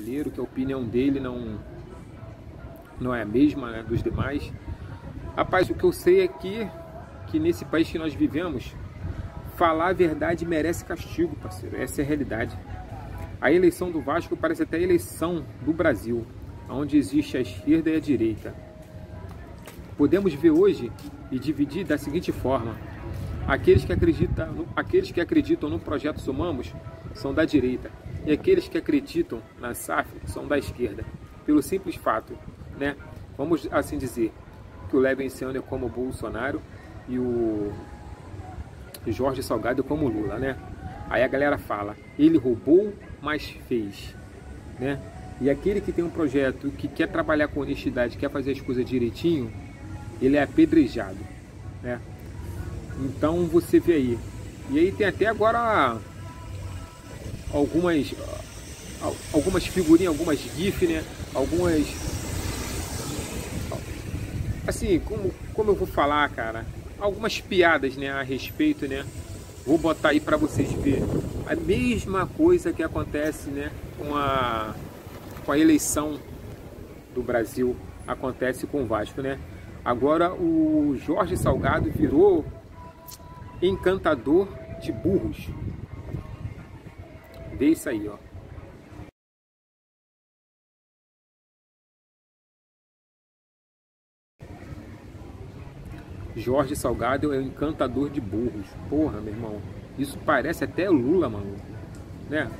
que a opinião dele não, não é a mesma né, dos demais. Rapaz, o que eu sei é que, que nesse país que nós vivemos, falar a verdade merece castigo, parceiro. Essa é a realidade. A eleição do Vasco parece até a eleição do Brasil, onde existe a esquerda e a direita. Podemos ver hoje e dividir da seguinte forma: aqueles que acreditam, aqueles que acreditam no projeto Somamos são da direita e aqueles que acreditam na SAF são da esquerda, pelo simples fato, né? Vamos assim dizer que o Levenciano é como Bolsonaro e o Jorge Salgado como Lula, né? Aí a galera fala, ele roubou, mas fez, né? E aquele que tem um projeto, que quer trabalhar com honestidade, quer fazer as coisas direitinho, ele é apedrejado, né? Então você vê aí. E aí tem até agora algumas algumas figurinhas, algumas GIF, né? Algumas assim, como como eu vou falar, cara? Algumas piadas, né, a respeito, né? Vou botar aí para vocês verem. A mesma coisa que acontece, né, com a com a eleição do Brasil acontece com o Vasco, né? Agora o Jorge Salgado virou encantador de burros. Vê isso aí, ó. Jorge Salgado é o encantador de burros. Porra, meu irmão. Isso parece até Lula, mano. Né?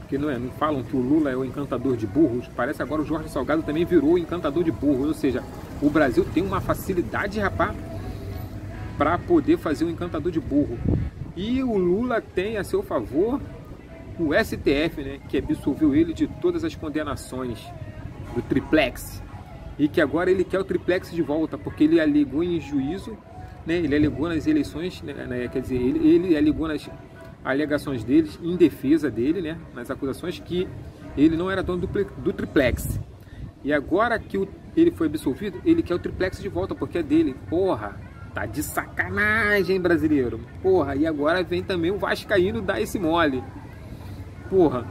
Porque não, é, não falam que o Lula é o encantador de burros. Parece agora o Jorge Salgado também virou o encantador de burros. Ou seja, o Brasil tem uma facilidade, rapaz, para poder fazer um encantador de burro. E o Lula tem a seu favor o STF, né, que absolveu ele de todas as condenações do triplex e que agora ele quer o triplex de volta porque ele alegou em juízo, né, ele alegou nas eleições, né, né, quer dizer, ele, ele alegou nas alegações deles em defesa dele, né, nas acusações que ele não era dono do, do triplex. E agora que o, ele foi absolvido, ele quer o triplex de volta porque é dele. Porra, tá de sacanagem, brasileiro. Porra, e agora vem também o Vascaíno dar esse mole porra,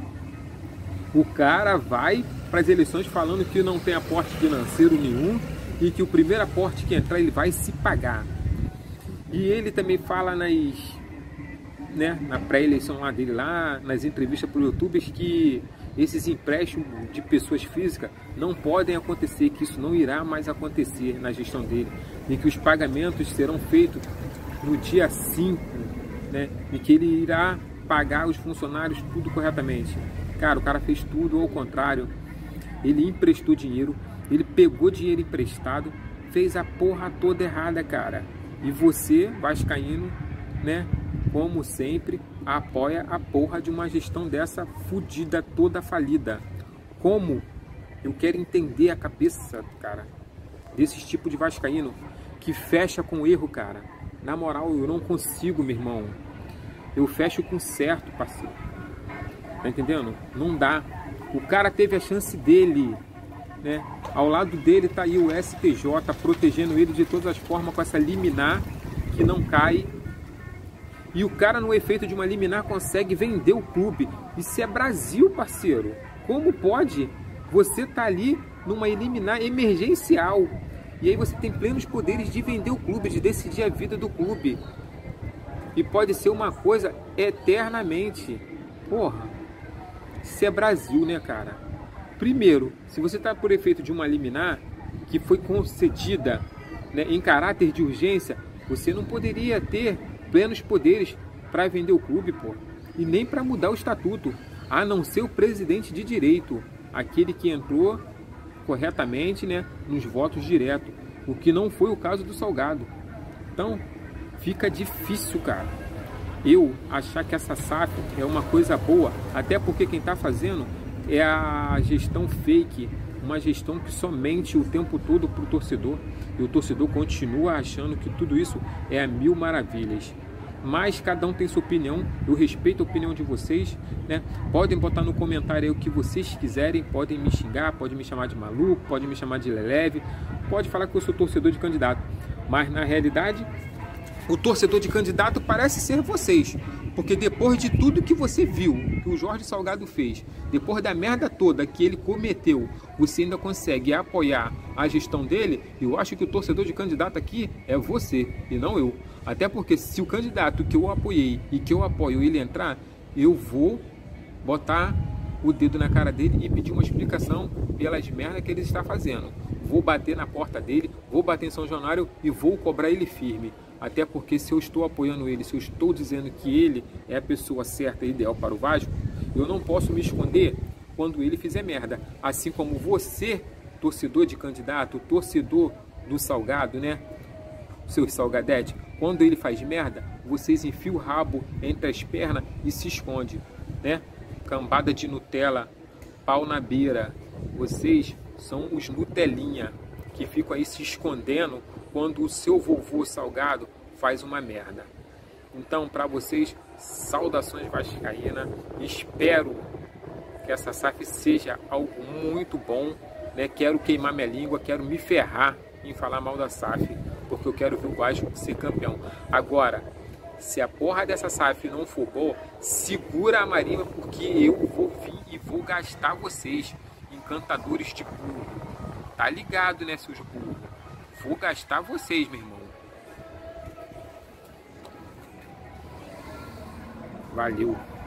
o cara vai para as eleições falando que não tem aporte financeiro nenhum e que o primeiro aporte que entrar ele vai se pagar. E ele também fala nas, né, na pré-eleição lá dele, lá nas entrevistas para o YouTube, que esses empréstimos de pessoas físicas não podem acontecer, que isso não irá mais acontecer na gestão dele, e que os pagamentos serão feitos no dia 5, né, e que ele irá pagar os funcionários tudo corretamente. Cara, o cara fez tudo ao contrário. Ele emprestou dinheiro, ele pegou dinheiro emprestado, fez a porra toda errada, cara. E você, vascaíno, né, como sempre, apoia a porra de uma gestão dessa fudida toda falida. Como eu quero entender a cabeça, cara, desse tipo de vascaíno que fecha com erro, cara. Na moral, eu não consigo, meu irmão eu fecho com certo, parceiro. Tá entendendo? Não dá. O cara teve a chance dele, né? Ao lado dele tá aí o STJ protegendo ele de todas as formas com essa liminar que não cai. E o cara, no efeito de uma liminar, consegue vender o clube. Isso é Brasil, parceiro. Como pode? Você tá ali numa liminar emergencial. E aí você tem plenos poderes de vender o clube, de decidir a vida do clube e pode ser uma coisa eternamente. Porra, isso é Brasil, né, cara? Primeiro, se você está por efeito de uma liminar que foi concedida né, em caráter de urgência, você não poderia ter plenos poderes para vender o clube, pô, e nem para mudar o estatuto, a não ser o presidente de direito, aquele que entrou corretamente, né, nos votos diretos, o que não foi o caso do Salgado. Então, fica difícil, cara. Eu achar que essa SAF é uma coisa boa, até porque quem está fazendo é a gestão fake, uma gestão que somente o tempo todo para o torcedor e o torcedor continua achando que tudo isso é a mil maravilhas. Mas cada um tem sua opinião, eu respeito a opinião de vocês, né? Podem botar no comentário o que vocês quiserem, podem me xingar, podem me chamar de maluco, podem me chamar de leleve, pode falar que eu sou torcedor de candidato. Mas na realidade, o torcedor de candidato parece ser vocês. Porque depois de tudo que você viu, que o Jorge Salgado fez, depois da merda toda que ele cometeu, você ainda consegue apoiar a gestão dele, eu acho que o torcedor de candidato aqui é você e não eu. Até porque se o candidato que eu apoiei e que eu apoio ele entrar, eu vou botar o dedo na cara dele e pedir uma explicação pelas merdas que ele está fazendo. Vou bater na porta dele, vou bater em São Januário e vou cobrar ele firme. Até porque se eu estou apoiando ele, se eu estou dizendo que ele é a pessoa certa e ideal para o Vasco, eu não posso me esconder quando ele fizer merda. Assim como você, torcedor de candidato, torcedor do Salgado, né? Seu Salgadete, quando ele faz merda, vocês enfiam o rabo entre as pernas e se esconde, né? Cambada de Nutella, pau na beira. Vocês são os Nutelinha que ficam aí se escondendo quando o seu vovô salgado faz uma merda. Então, para vocês, saudações vascaína. Espero que essa SAF seja algo muito bom. Né? Quero queimar minha língua, quero me ferrar em falar mal da SAF, porque eu quero ver o Vasco ser campeão. Agora, se a porra dessa SAF não for boa, segura a marimba, porque eu vou vir e vou gastar vocês, encantadores de burro. Tá ligado, né, seus burros? Vou gastar vocês, meu irmão. Valeu.